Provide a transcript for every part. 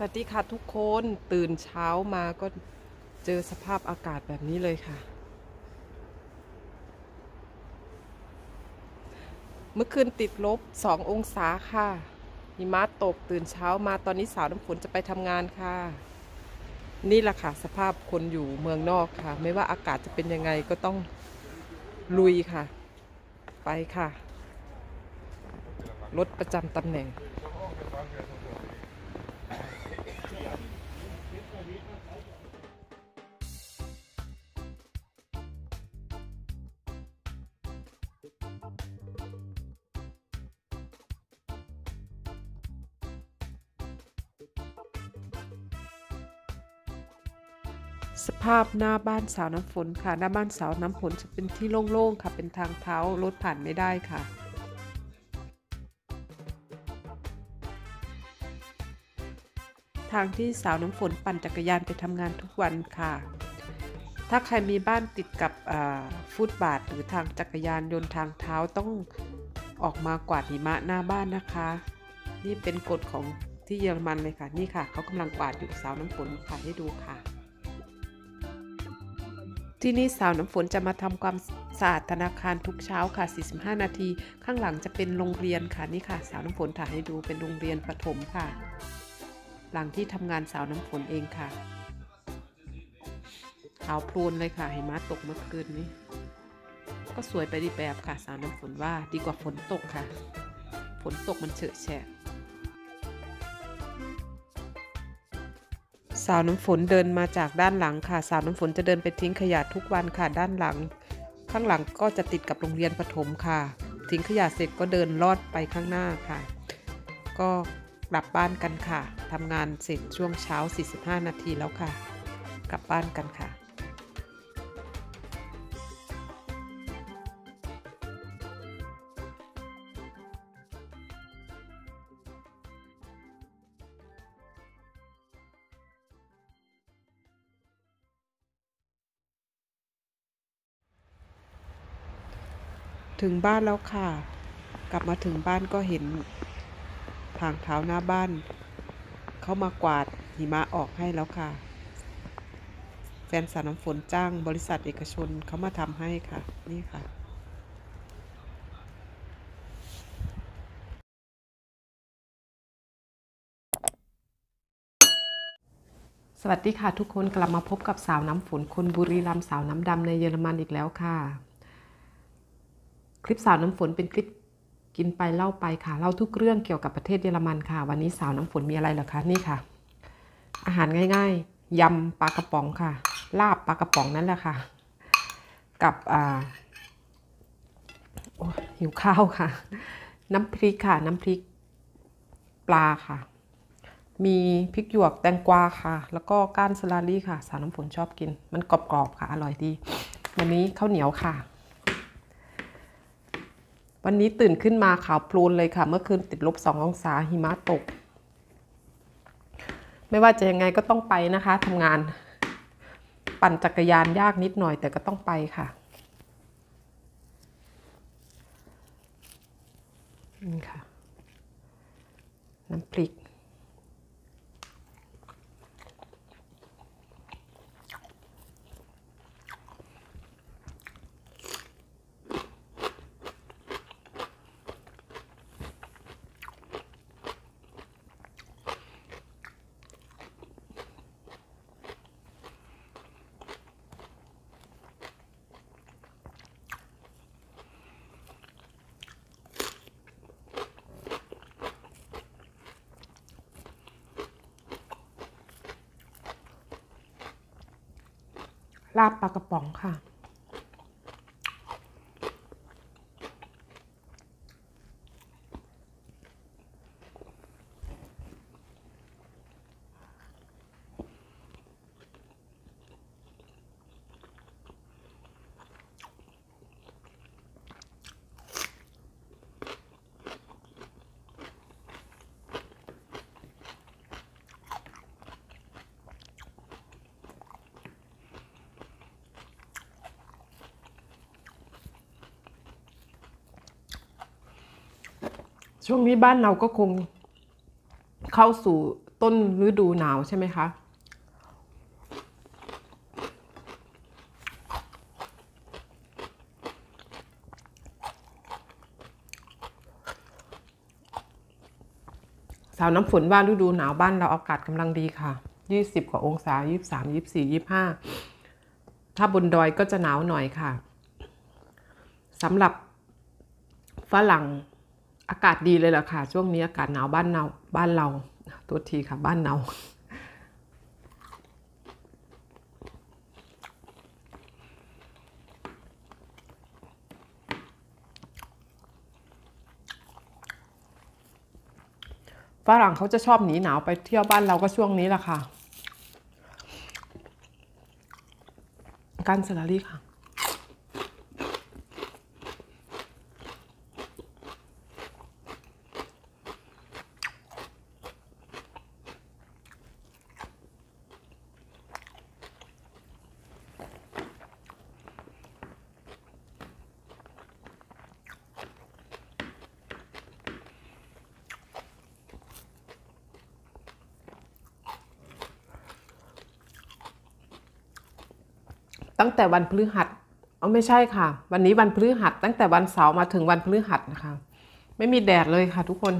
สวัสดีค่ะทุกคนตื่นเช้ามาก็เจอสภาพอากาศแบบนี้เลยค่ะ เมื่อคืนติดลบ2องศาค่ะหิมะตกตื่นเช้ามาตอนนี้สาวน้ำฝนจะไปทำงานค่ะ นี่แหละค่ะ สภาพคนอยู่เมืองนอกค่ะ ไม่ว่าอากาศจะเป็นยังไงก็ต้องลุยค่ะ ไปค่ะ รถประจำตำแหน่ง สภาพหน้าบ้านสาวน้ำฝนค่ะ หน้าบ้านสาวน้ำฝนจะเป็นที่โล่งๆค่ะ เป็นทางเท้ารถผ่านไม่ได้ค่ะทางที่สาวน้ำฝนปั่นจักรยานไปทำงานทุกวันค่ะ ถ้าใครมีบ้านติดกับฟุตบาทหรือทางจักรยานยนต์ทางเท้าต้องออกมากวาดหิมะหน้าบ้านนะคะ นี่เป็นกฎของที่เยอรมันเลยค่ะ นี่ค่ะเขากำลังกวาดอยู่สาวน้ำฝนค่ะให้ดูค่ะ ที่นี่สาวน้ำฝนจะมาทำความสะอาดธนาคารทุกเช้าค่ะ 45 นาที ข้างหลังจะเป็นโรงเรียนค่ะนี่ค่ะ สาวน้ำฝนถ่ายให้ดูเป็นโรงเรียนประถมค่ะ หลังที่ทำงานสาวน้ำฝนเองค่ะขาวโพลนเลยค่ะเห็นมาตกเมื่อคืนนี้ ก็สวยไปดีแบบค่ะ สาวน้ำฝนว่าดีกว่าฝนตกค่ะ ฝนตกมันเฉอะแฉะ สาวน้ำฝนเดินมาจากด้านหลังค่ะ สาวน้ำฝนจะเดินไปทิ้งขยะทุกวันค่ะด้านหลัง ข้างหลังก็จะติดกับโรงเรียนประถมค่ะ ทิ้งขยะเสร็จก็เดินลอดไปข้างหน้าค่ะ ก็กลับบ้านกันค่ะทำงานเสร็จช่วงเช้า 45 นาทีแล้วค่ะ กลับบ้านกันค่ะ ถึงบ้านแล้วค่ะ กลับมาถึงบ้านก็เห็นทางเท้าหน้าบ้าน เขามากวาดหิมะออกให้แล้วค่ะ แฟนสาวน้ำฝนจ้างบริษัทเอกชนเขามาทำให้ค่ะ นี่ค่ะสวัสดีค่ะทุกคนกลับมาพบกับสาวน้ำฝนคนบุรีรัมย์สาวน้ำดำในเยอรมันอีกแล้วค่ะ ลิปสาวน้ำฝนเป็นคลิปกินไปเล่าไปค่ะเล่าทุกเรื่องเกี่ยวกับประเทศเยอรมันค่ะ วันนี้สาวน้ำฝนมีอะไรเหรอคะนี่ค่ะ อาหารง่ายๆยำปลากระป๋องค่ะ ลาบปลากระป๋องนั่นแหละค่ะ กับอ่าหิวข้าวค่ะ น้ำพริกค่ะ น้ำพริกปลาค่ะ มีพริกหยวกแตงกวาค่ะ แล้วก็ก้านสลาลี่ค่ะ สาวน้ำฝนชอบกิน มันกรอบๆค่ะ อร่อยดี วันนี้ข้าวเหนียวค่ะ วันนี้ตื่นขึ้นมาขาวโพลนเลยค่ะ เมื่อคืนติดลบสององศาหิมะตก ไม่ว่าจะยังไงก็ต้องไปนะคะทำงาน ปั่นจักรยานยากนิดหน่อยแต่ก็ต้องไปค่ะนี่ค่ะ น้ำพริก ลาบปลากระป๋องค่ะ ช่วงนี้บ้านเราก็คงเข้าสู่ต้นฤดูหนาวใช่ไหมคะ สาวน้ำฝนว่าฤดูหนาวบ้านเราอากาศกำลังดีค่ะ 20 กว่าองศา 23 24 25 ถ้าบนดอยก็จะหนาวหน่อยค่ะสำหรับฝรั่ง อากาศดีเลยล่ะค่ะ ช่วงนี้อากาศหนาวบ้านเราบ้านเราตัวทีค่ะบ้านเราฝรั่งเขาจะชอบหนีหนาวไปเที่ยวบ้านเราก็ช่วงนี้แหละค่ะกันสลารี่ค่ะ ตั้งแต่วันพฤหัสเอาไม่ใช่ค่ะ วันนี้วันพฤหัสตั้งแต่วันเสาร์มาถึงวันพฤหัสนะคะ ไม่มีแดดเลยค่ะทุกคน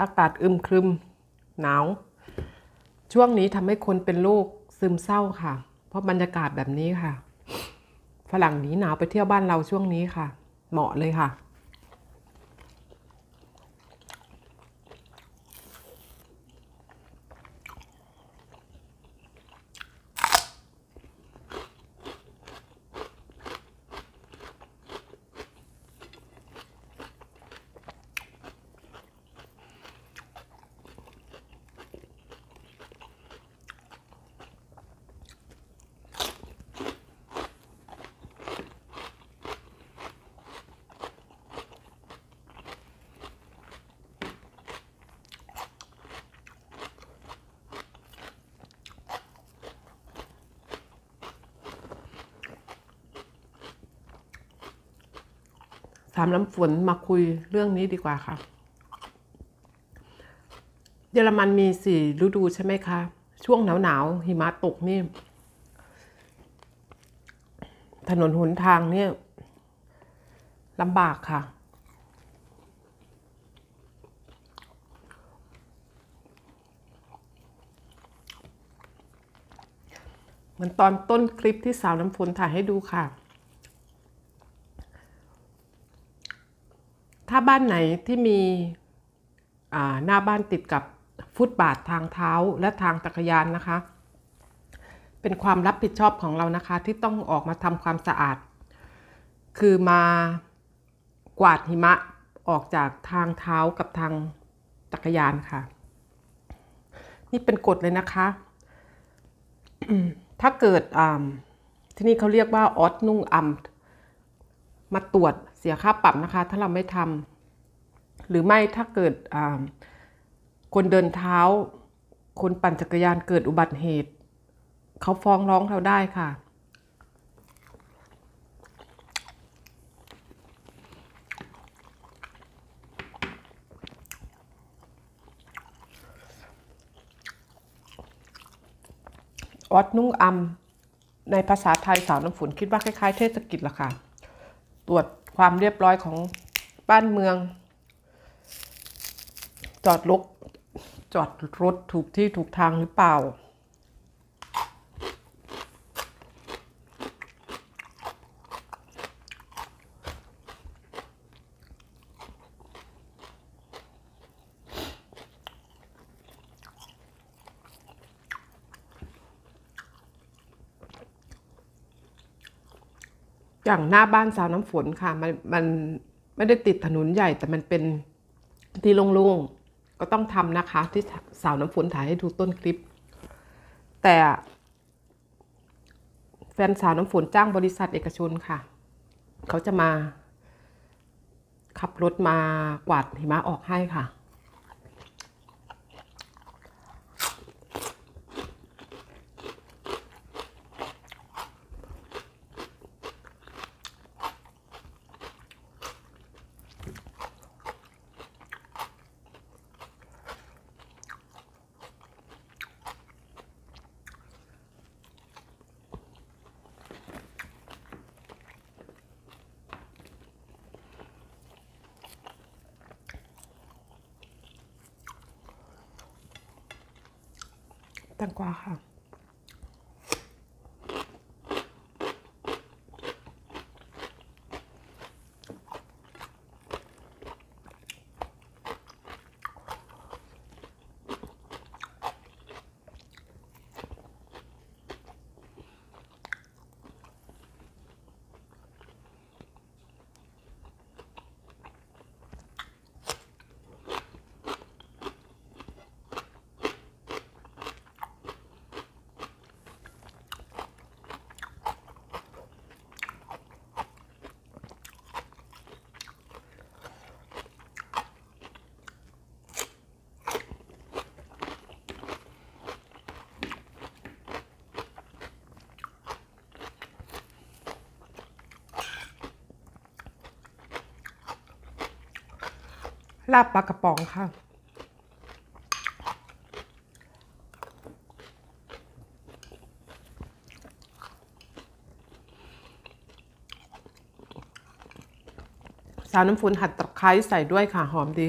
อากาศอึมครึม หนาว ช่วงนี้ทำให้คนเป็นโรคซึมเศร้าค่ะ เพราะบรรยากาศแบบนี้ค่ะ ฝรั่งหนีหนาวไปเที่ยวบ้านเราช่วงนี้ค่ะ เหมาะเลยค่ะ สามน้ำฝนมาคุยเรื่องนี้ดีกว่าค่ะ เยอรมันมีสี่ฤดูใช่ไหมคะ ช่วงหนาวหนาวหิมะตกนี่ ถนนหนทางเนี่ยลำบากค่ะ เหมือนตอนต้นคลิปที่สาวน้ำฝนถ่ายให้ดูค่ะ ถ้าบ้านไหนที่มีหน้าบ้านติดกับฟุตบาททางเท้าและทางจักรยานนะคะ เป็นความรับผิดชอบของเรานะคะ ที่ต้องออกมาทำความสะอาด คือมากวาดหิมะออกจากทางเท้ากับทางจักรยานค่ะ นี่เป็นกฎเลยนะคะ ถ้าเกิดที่นี่เขาเรียกว่าออสนุ่งอัมมาตรวจ เสียค่าปรับนะคะ ถ้าเราไม่ทำหรือไม่ถ้าเกิดคนเดินเท้า คนปั่นจักรยานเกิดอุบัติเหตุ เขาฟ้องร้องเราได้ค่ะออดนุ่งอัมในภาษาไทยสาวน้ำฝนคิดว่าคล้าย ๆ เทศกิจละค่ะ ตรวจ ความเรียบร้อยของบ้านเมือง จอดรถจอดรถถูกที่ถูกทางหรือเปล่า อย่างหน้าบ้านสาวน้ำฝนค่ะ มันมันไม่ได้ติดถนนใหญ่แต่มันเป็นที่โล่งๆก็ต้องทำนะคะ ที่สาวน้ำฝนถ่ายให้ดูต้นคลิป แต่ แฟนสาวน้ำฝนจ้างบริษัทเอกชนค่ะ เขาจะมา ขับรถมากวาดหิมะออกให้ค่ะ อ แตง ลาบปลากระป๋องค่ะ สาวน้ำฝนหัดตะไคร้ใส่ด้วยค่ะ หอมดี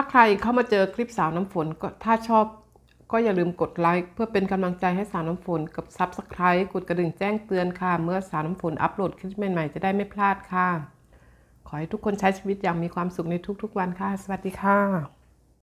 ถ้าใครเข้ามาเจอคลิปสาวน้ำฝนก็ถ้าชอบก็อย่าลืมกดไลค์เพื่อเป็นกำลังใจให้สาวน้ำฝนกับ Subscribe กดกระดิ่งแจ้งเตือนค่ะ เมื่อสาวน้ำฝนอัปโหลดคลิปใหม่ๆ จะได้ไม่พลาดค่ะ ขอให้ทุกคนใช้ชีวิตอย่างมีความสุขในทุกๆวันค่ะ สวัสดีค่ะ